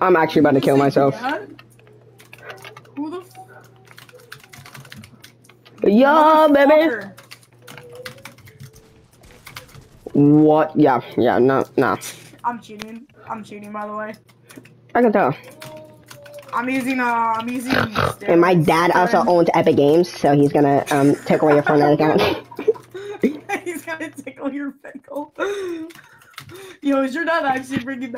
I'm actually about to kill myself. Who the Yo, baby. What? Yeah, yeah, no, no. I'm cheating. I'm cheating, by the way. I can tell. I'm using, uh, I'm using. And my dad also owns Epic Games, so he's gonna um take away your Fortnite account. He's gonna tickle your pickle. Yo, is your dad actually bringing that?